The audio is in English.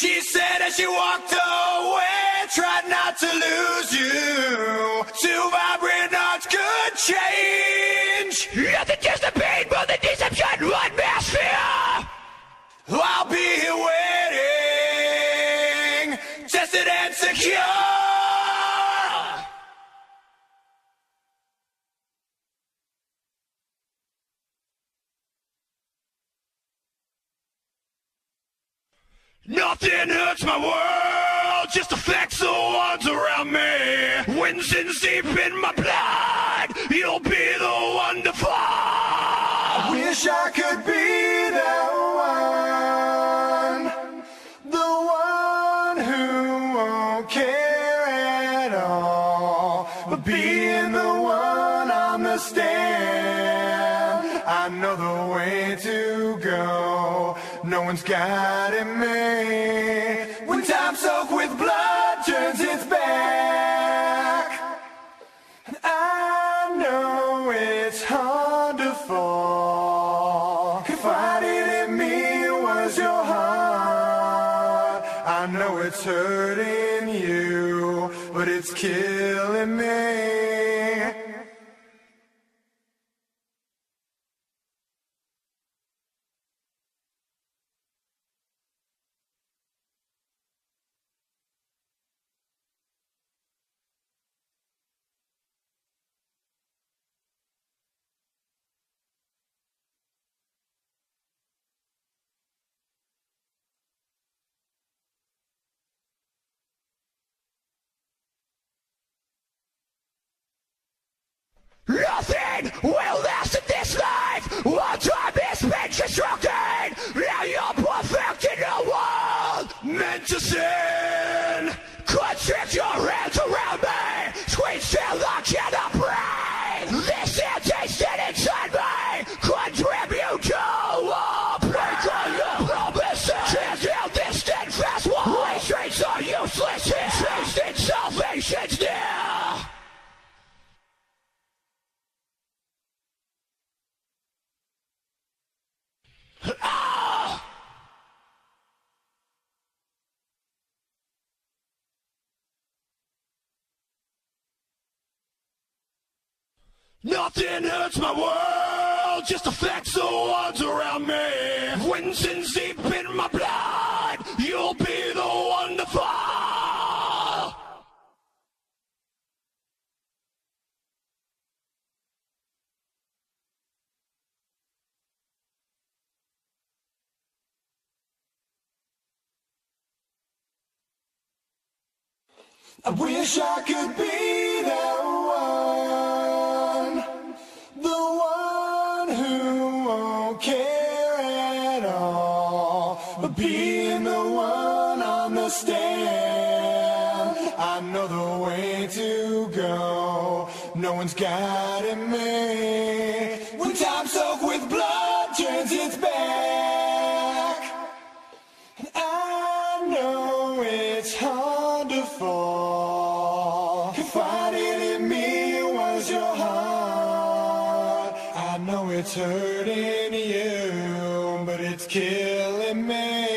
She said as she walked away, tried not to lose you. Two vibrant hearts could change. Nothing just Nothing hurts my world, just affects the ones around me. Winds in deep in my blood, you'll be the one to fall. Wish I could be the one, the one who won't care at all. But being the one on the stand, I know the way to go. No one's guiding me. When time soaked with blood turns its back. I know it's hard to fall. Confided in me was your heart. I know it's hurting you, but it's killing me. Nothing will last in this life. One time is been constructed. Now you're perfect in the world. Meant to sin. Constrict your hands around me. Squeeze till I cannot Nothing hurts my world, just affects the ones around me. Winds in deep in my blood, you'll be the one to fall. I wish I could be the won't care at all. But being the one on the stand, I know the way to go. No one's guiding me. When time soaked with blood it's hurting you, but it's killing me.